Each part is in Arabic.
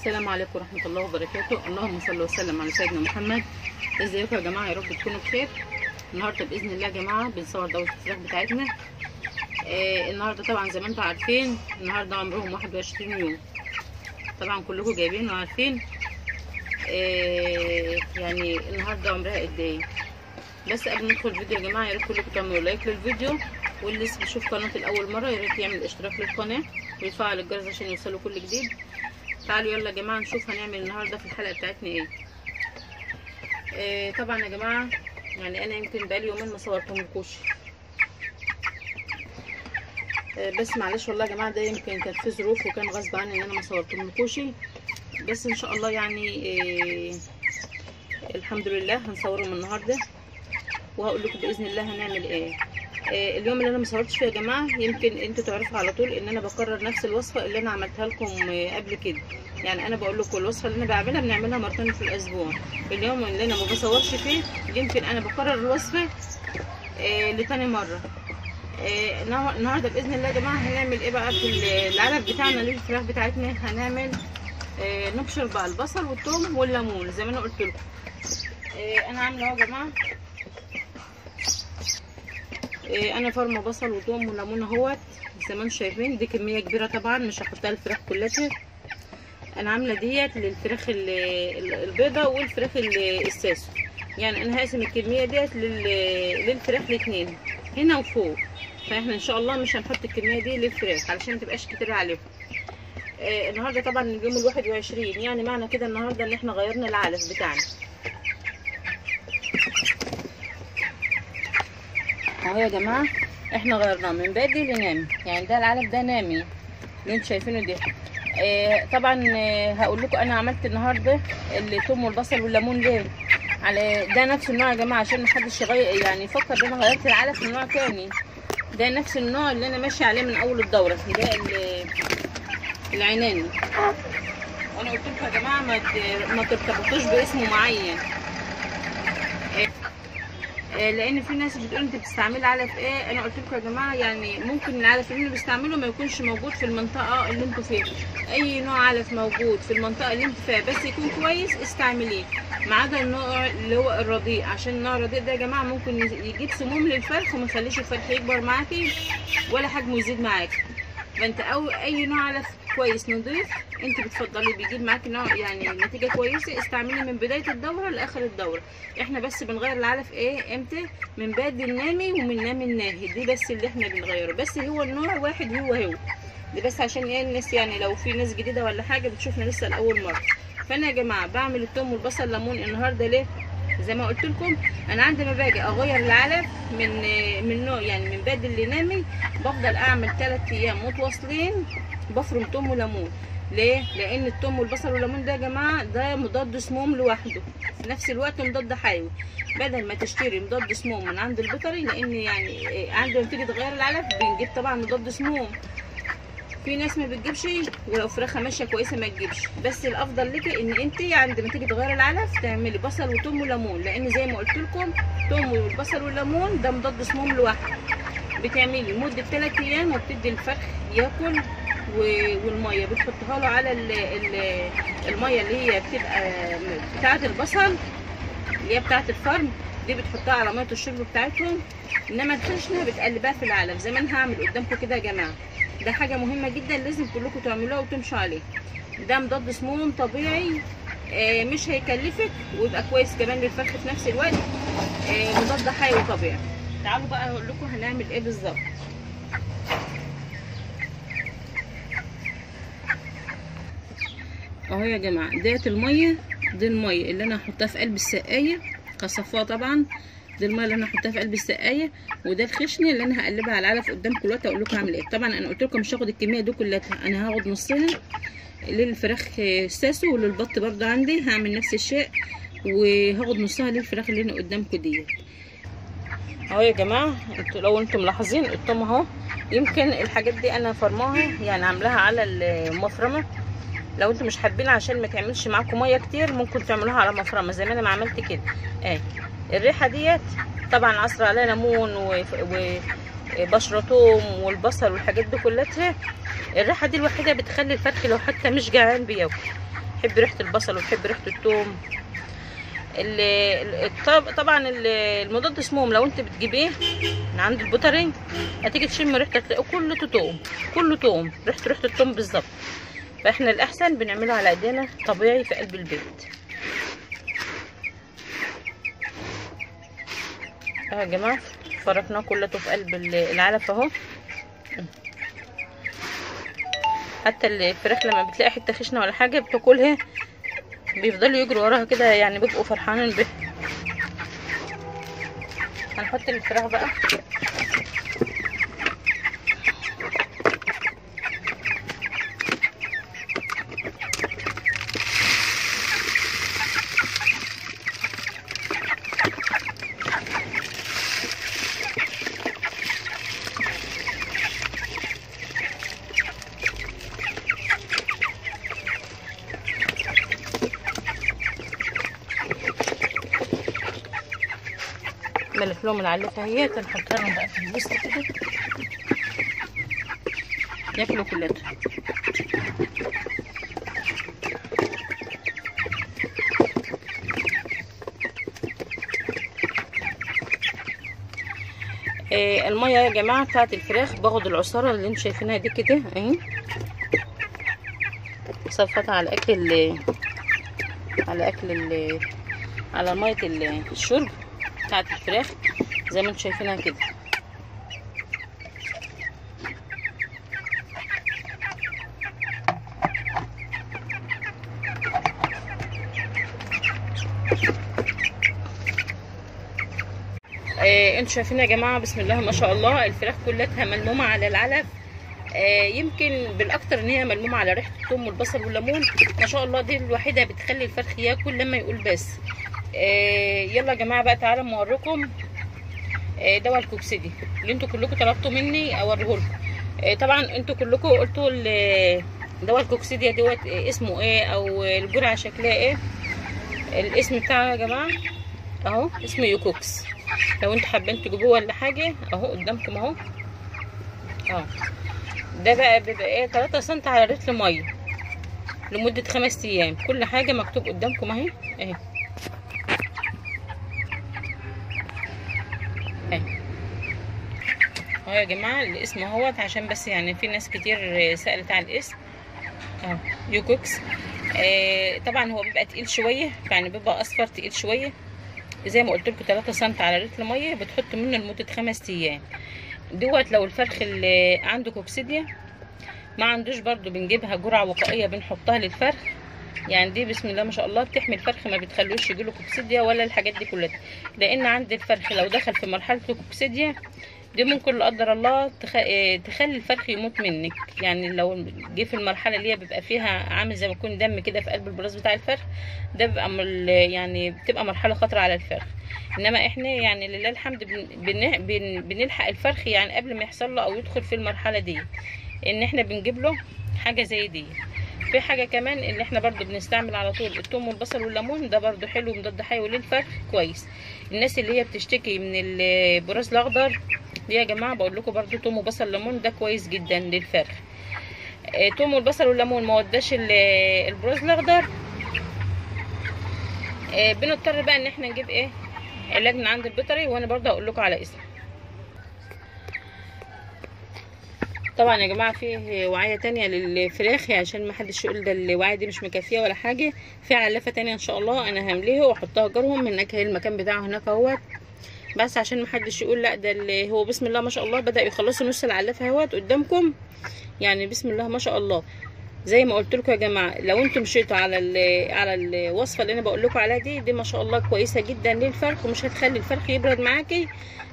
السلام عليكم ورحمة الله وبركاته. اللهم صل وسلم على سيدنا محمد. ازيكم يا جماعة؟ يا رب تكونوا بخير. النهاردة بإذن الله يا جماعة بنصور دورة الفراخ بتاعتنا. آه النهاردة طبعا زي ما أنتم عارفين النهاردة عمرهم 21 يوم. طبعا كلكم جايبين وعارفين. آه يعني النهاردة عمرها قد إيه؟ بس قبل ما ندخل الفيديو يا جماعة يا ريت كلكم تعملوا لايك للفيديو. واللي لسه بيشوف قناتي لأول مرة يا ريت يعمل اشتراك للقناة ويفعل الجرس عشان يوصله كل جديد. تعالوا يلا يا جماعة نشوف هنعمل النهارده في الحلقة بتاعتنا إيه. آه طبعا يا جماعة يعني أنا يمكن بقالي يومين ما صورتهملكوش آه بس معلش والله يا جماعة ده يمكن كانت في ظروف وكان غصب عني إن أنا ما صورتهملكوش بس إن شاء الله يعني آه الحمد لله هنصورهم النهارده. وهقول لكم بإذن الله هنعمل إيه. اليوم اللي أنا ما صورتش فيه يا جماعة يمكن أنتوا تعرفوا على طول إن أنا بكرر نفس الوصفة اللي أنا عملتها لكم آه قبل كده. يعني أنا بقول لكم الوصفة اللي أنا بعملها بنعملها مرتين في الأسبوع. اليوم اللي أنا ما بصورش فيه يمكن أنا بكرر الوصفة آه لتاني مرة. آه النهارده بإذن الله يا جماعة هنعمل إيه بقى في العلب بتاعنا للفراخ بتاعتنا؟ هنعمل آه نبشر بقى البصل والثوم والليمون زي ما أنا قلت لكم. آه أنا عاملة أهو يا جماعة. آه أنا فرمه بصل وثوم وليمون أهوت زي ما أنتم شايفين دي كمية كبيرة طبعا مش هحطها الفراخ كلها. أنا عاملة ديت للفراخ البيضة والفراخ الساسو يعني أنا هقسم الكمية ديت للفراخ الاثنين هنا وفوق. فإحنا إن شاء الله مش هنحط الكمية دي للفراخ علشان ما تبقاش كتير عليهم. آه النهارده طبعا اليوم الواحد وعشرين يعني معنى كده النهارده إن إحنا غيرنا العلف بتاعنا. اهو يا جماعة. إحنا غيرناه من بادي لنامي. يعني ده العلف ده نامي. اللي أنتوا شايفينه ده. آه طبعا آه هقول لكم أنا عملت النهارده الثوم والبصل والليمون ليه. على ده نفس النوع يا جماعة عشان محدش يغير يعني يفكر ان أنا غيرت العلف من نوع تاني. ده نفس النوع اللي أنا ماشيه عليه من أول الدورة ده العناني وأنا قلت لكم يا جماعة ما ترتبطوش باسم معين. لأن في ناس بتقول أنت بتستعملي علف إيه؟ أنا قلت لكم يا جماعة يعني ممكن العلف اللي أنتوا بتستعمله ما يكونش موجود في المنطقة اللي أنتوا فيها. أي نوع علف موجود في المنطقة اللي أنتوا فيها بس يكون كويس استعمليه ما عدا النوع اللي هو الرديء. عشان النوع الرديء ده يا جماعة ممكن يجيب سموم للفرخ وما يخليش الفرخ يكبر معاكي ولا حجمه يزيد معاكي. فانت أو اي نوع علف كويس نضيف انت بتفضلي بيجيب معاكي نوع يعني نتيجة كويسة استعملي من بداية الدورة لآخر الدورة. إحنا بس بنغير العلف إيه إمتى؟ من بادي النامي ومن نامي الناهي دي بس اللي إحنا بنغيره. بس هو النوع واحد هو هو دي بس عشان إيه الناس يعني لو في ناس جديدة ولا حاجة بتشوفنا لسه لأول مرة. فأنا يا جماعة بعمل الثوم والبصل الليمون النهارده ليه؟ زي ما قلت لكم أنا عندما باجي أغير العلف من من نوع يعني من بادي اللي نامي بفضل أعمل 3 أيام متواصلين بفرم توم وليمون. ليه؟ لأن التوم والبصل والليمون ده يا جماعة ده مضاد سموم لوحده. في نفس الوقت مضاد حيوي. بدل ما تشتري مضاد سموم من عند البيطري لأن يعني عندما تيجي تغير العلف بنجيب طبعا مضاد سموم في ناس ما بتجيبش ولو فراخها ماشية كويسة ما تجيبش. بس الأفضل لك إن أنت عندما تيجي تغيري العلف تعملي بصل وتوم وليمون. لأن زي ما قلت لكم التوم والبصل والليمون ده مضاد سموم لوحده. بتعملي مده 3 أيام وبتدي الفرخ ياكل والمية. بتحطها له على ال ال المية اللي هي بتبقى بتاعة البصل اللي هي بتاعة الفرن. دي بتحطها على مية الشرب بتاعتهم. إنما الخشنه بتقلبها في العلف. زي ما أنا هعمل قدامكم كده يا جماعة. ده حاجة مهمة جدا لازم كلكم تعملوها وتمشوا عليه. ده مضاد سموم طبيعي آه مش هيكلفك ويبقى كويس كمان للفرخ في نفس الوقت. آه مضاد حيوي طبيعي. تعالوا بقى أقول لكم هنعمل إيه بالظبط. أهو يا جماعة ديت المية دي المية اللي أنا هحطها في قلب السقاية كصفاه طبعا. دي المية اللي أنا هحطها في قلب السقاية وده الخشنة اللي أنا هقلبها على العلف قدامكم دلوقتي أقول لكم هعمل إيه. طبعا أنا قلت لكم مش هاخد الكمية دي كلها أنا هاخد نصها للفراخ ساسو وللبط برضه عندي هعمل نفس الشيء وهاخد نصها للفراخ اللي هنا قدامكم ديت. أهو يا جماعة أنتوا لو أنتم ملاحظين الطم أهو يمكن الحاجات دي أنا فرماها يعني عاملاها على المفرمة. لو أنتم مش حابين عشان ما تعملش معاكم مية كتير ممكن تعملوها على مفرمة زي ما أنا ما عملت كده. اهي. الريحة ديت طبعا عصر عليها ليمون وبشرة توم والبصل والحاجات دي كلها. الريحة دي الوحيدة بتخلي الفرخ لو حتى مش جعان بياكل. بتحب ريحة البصل وبتحب ريحة الثوم ال- ال- الط- طبعا ال- المضاد سموم لو انت بتجيبيه من عند البيطري هتيجي تشم ريحته تلاقيه كله توم كله توم ريحته ريحة التوم بالظبط. فإحنا الأحسن بنعمله على ايدينا طبيعي في قلب البيت. اهو يا جماعة فركناه كلته في قلب ال- العلف اهو. حتى الفراخ لما بتلاقي حتة خشنة ولا حاجة بتاكلها بيفضلوا يجروا وراها كده يعني بيبقوا فرحانين بيها. هنحط الفراخ بقى. ملف لهم العلفة هي هنحطها لهم بقى في الوسط كده. ياكلوا كلها آه المية يا جماعة بتاعت الفراخ باخد العصارة اللي أنتوا شايفينها دي كده اهي. صفتها على أكل على أكل على ال- الشرب. بتاعت الفراخ زي ما أنتوا شايفينها كده. آه أنتوا شايفين يا جماعة؟ بسم الله ما شاء الله. الفراخ كلها ملمومة على العلف. آه يمكن بالأكتر إن هي ملمومة على ريحة الثوم والبصل والليمون. ما شاء الله دي الوحيدة بتخلي الفرخ ياكل لما يقول بس. يلا يا جماعة بقى تعالوا أوريكم آه دواء الكوكسيدي اللي أنتوا كلكم طلبتوا مني اوريه لكم آه طبعا أنتوا كلكم قلتوا دواء الكوكسيديا دوت آه، اسمه إيه أو الجرعة شكلها إيه. الاسم بتاعه يا جماعة أهو اسمه يوكوكس. لو أنتوا حابين تجيبوه ولا حاجة أهو قدامكم أهو. آه ده بقى بيبقى إيه 3 سم على لتر مية لمدة خمس أيام. كل حاجة مكتوب قدامكم أهي. اهي. يا جماعة الاسم اهوت عشان بس يعني في ناس كتير سألت على الاسم. اهو يوكوكس آه طبعا هو بيبقى تقيل شوية يعني بيبقى أصفر تقيل شوية. زي ما قلت لكم 3 سم على لتر ميه بتحط منه لمدة خمس أيام. دوت لو الفرخ اللي عنده كوكسيديا ما عندوش برضو بنجيبها جرعة وقائية بنحطها للفرخ. يعني دي بسم الله ما شاء الله بتحمي الفرخ ما بتخلوش يجيله كوكسيديا ولا الحاجات دي كلها. لأن عند الفرخ لو دخل في مرحلة الكوكسيديا دي ممكن لا قدر الله تخ... تخلي الفرخ يموت منك. يعني لو جه في المرحلة اللي هي بيبقى فيها عامل زي ما يكون دم كده في قلب البراز بتاع الفرخ ده بيبقى مل... يعني بتبقى مرحلة خطرة على الفرخ. إنما إحنا يعني لله الحمد بن... بن... بن... بنلحق الفرخ يعني قبل ما يحصل له أو يدخل في المرحلة دي. إن إحنا بنجيب له حاجة زي دي. في حاجة كمان اللي إحنا برضو بنستعمل على طول الثوم والبصل والليمون ده برضو حلو مضاد حيوي للفرخ كويس. الناس اللي هي بتشتكي من البراز الأخضر دي يا جماعة بقول لكم برضو ثوم وبصل ليمون ده كويس جدا للفرخ. آه، ثوم والبصل والليمون ما وداش ال- البراز الأخضر. آه، بنضطر بقى إن إحنا نجيب إيه؟ علاج من عند البيطري وأنا برضو هقول لكم على اسمه طبعا يا جماعة في وعيه تانية للفراخ عشان ما حدش يقول ده الوعيه دي مش مكفية ولا حاجة. في علافة تانية إن شاء الله أنا همليه وأحطها جرهم هناك هي المكان بتاعه هناك اهوت بس عشان ما حدش يقول لأ ده اللي هو بسم الله ما شاء الله بدأ يخلصوا نص العلافة أهوت قدامكم. يعني بسم الله ما شاء الله. زي ما قلت لكم يا جماعة لو أنتم مشيتوا على ال على الوصفة اللي أنا بقول لكم عليها دي دي ما شاء الله كويسة جدا للفرخ ومش هتخلي الفرخ يبرد معاكي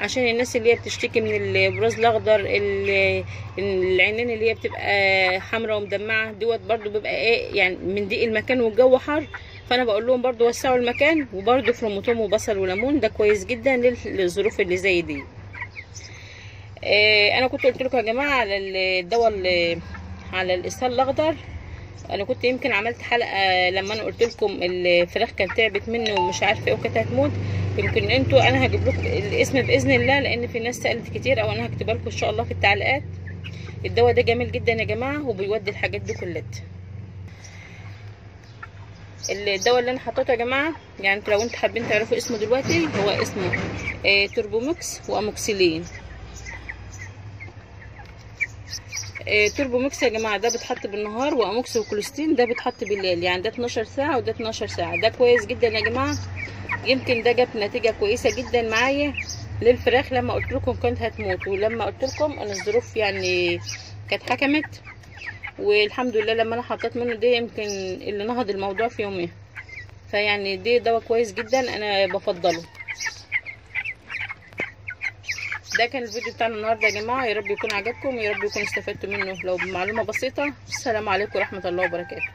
عشان الناس اللي هي بتشتكي من البراز الأخضر ال- العينين اللي هي بتبقى حمراء ومدمعة دوت برضو بيبقى إيه يعني من ضيق المكان والجو حر. فأنا بقول لهم برضو وسعوا المكان وبرضو افرموا توم وبصل وليمون ده كويس جدا لل- للظروف اللي زي دي. آه، أنا كنت قلت لكم يا جماعة على الدواء على الاسهال الأخضر. أنا كنت يمكن عملت حلقة لما أنا قلت لكم الفراخ كانت تعبت مني ومش عارفة إيه وكانت هتموت. يمكن أنتوا أنا هجيب لكم الاسم بإذن الله لأن في ناس سألت كتير أو أنا هكتبها لكم إن شاء الله في التعليقات. الدواء ده جميل جدا يا جماعة وبيودي الحاجات دي كلها. الدواء اللي أنا حطيته يا جماعة يعني لو أنتوا حابين تعرفوا اسمه دلوقتي هو اسمه آه توربومكس وأموكسيلين. آه توربومكس يا جماعة ده بيتحط بالنهار وأموكس وكوليستين ده بيتحط بالليل يعني ده 12 ساعة وده 12 ساعة. ده كويس جدا يا جماعة. يمكن ده جاب نتيجة كويسة جدا معايا للفراخ لما قلت لكم كانت هتموت ولما قلت لكم أن الظروف يعني كانت حكمت والحمد لله لما أنا حطيت منه ده يمكن اللي نهض الموضوع في يومين فيعني ده دواء كويس جدا أنا بفضله. ده كان الفيديو بتاعنا النهارده يا جماعة. يا رب يكون عجبكم ويا رب يكون استفدتوا منه. لو بمعلومه بسيطة السلام عليكم ورحمة الله وبركاته.